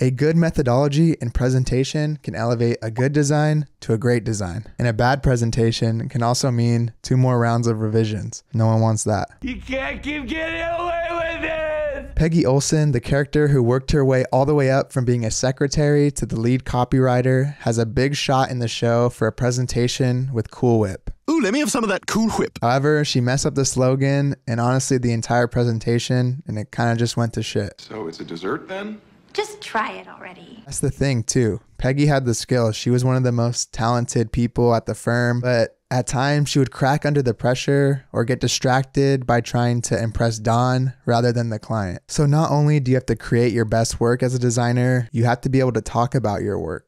A good methodology and presentation can elevate a good design to a great design. And a bad presentation can also mean two more rounds of revisions. No one wants that. You can't keep getting away with this! Peggy Olson, the character who worked her way all the way up from being a secretary to the lead copywriter, has a big shot in the show for a presentation with Cool Whip. Ooh, let me have some of that Cool Whip. However, she messed up the slogan and honestly the entire presentation, and it kind of just went to shit. So it's a dessert then? Just try it already. That's the thing, too. Peggy had the skills. She was one of the most talented people at the firm, but at times she would crack under the pressure or get distracted by trying to impress Don rather than the client. So, not only do you have to create your best work as a designer, you have to be able to talk about your work.